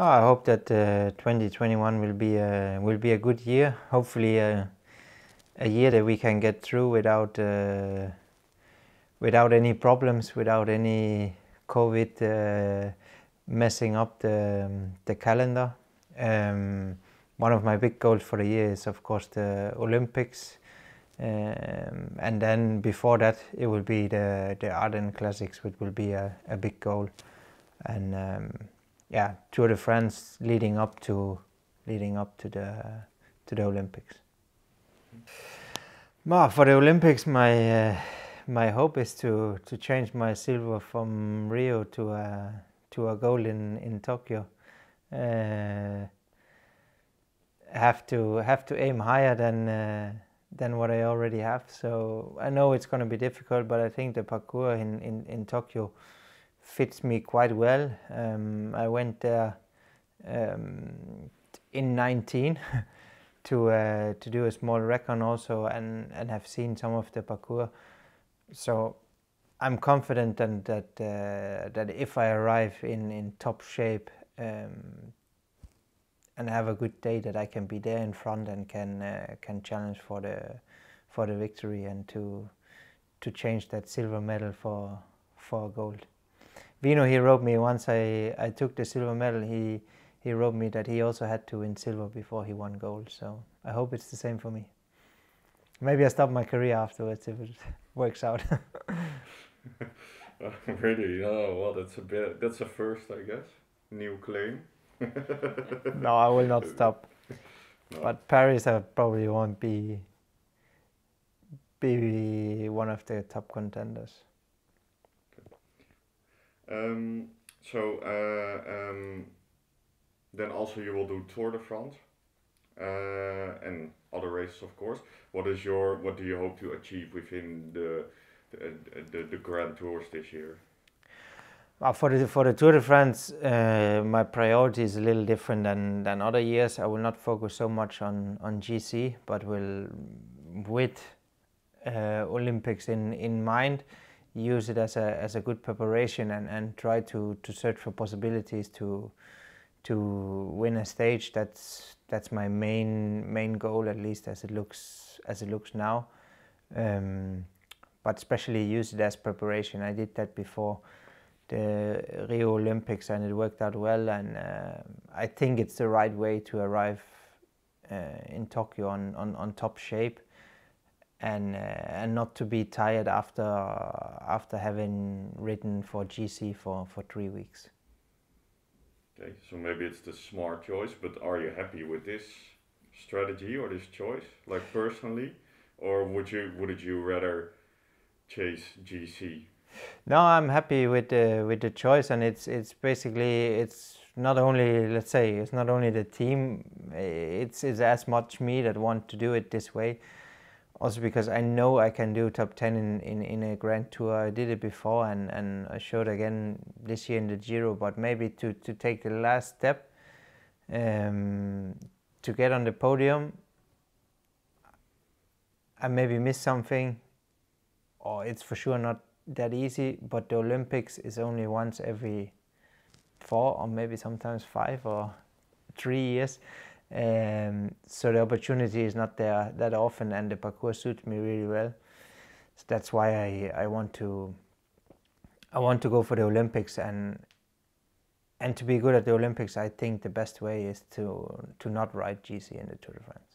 Oh, I hope that uh, 2021 will be a, will be a good year. Hopefully, a, a year that we can get through without uh, without any problems, without any COVID uh, messing up the the calendar. Um, one of my big goals for the year is, of course, the Olympics, um, and then before that, it will be the the Ardennes Classics, which will be a, a big goal, and. Yeah, Tour de France leading up to leading up to the to the Olympics. Well, for the Olympics, my uh, my hope is to to change my silver from Rio to a to a gold in in Tokyo. Uh, have to have to aim higher than uh, than what I already have. So I know it's going to be difficult, but I think the parcours in in, in Tokyo fits me quite well. Um, I went there um, in 19 to uh, to do a small recon also, and and have seen some of the parcours. So I'm confident that that, uh, that if I arrive in in top shape um, and have a good day, that I can be there in front and can uh, can challenge for the for the victory and to to change that silver medal for for gold. Vino, he wrote me once I, I took the silver medal, he, he wrote me that he also had to win silver before he won gold. So I hope it's the same for me. Maybe I stop my career afterwards if it works out. really? Oh, well, that's a bit, that's a first, I guess. New claim. no, I will not stop. No. But Paris, I probably won't be be one of the top contenders. Um, so um, then also you will do Tour de France uh, and other races, of course. What is your what do you hope to achieve within the the, the, the Grand Tours this year? Uh, for the for the Tour de France, uh, my priority is a little different than than other years. I will not focus so much on on GC, but will with uh, Olympics in in mind use it as a as a good preparation and and try to to search for possibilities to to win a stage. That's that's my main main goal at least as it looks as it looks now. Um, but especially use it as preparation. I did that before the rio olympics and it worked out well. And uh, i think it's the right way to arrive uh, in tokyo on, on on top shape and uh, and not to be tired after after having ridden for GC for for three weeks. Okay, so maybe it's the smart choice, but are you happy with this strategy or this choice, like personally, or would you would you rather chase GC? No, I'm happy with the with the choice, and it's it's basically it's not only let's say it's not only the team, it's it's as much me that want to do it this way also because I know I can do top 10 in, in, in a Grand Tour. I did it before and, and I showed again this year in the Giro, but maybe to, to take the last step um, to get on the podium, I maybe miss something, or it's for sure not that easy, but the Olympics is only once every four or maybe sometimes five or three years. Um, so the opportunity is not there that often, and the parcours suits me really well. So that's why I, I want to I want to go for the Olympics and and to be good at the Olympics. I think the best way is to to not ride GC in the Tour de France.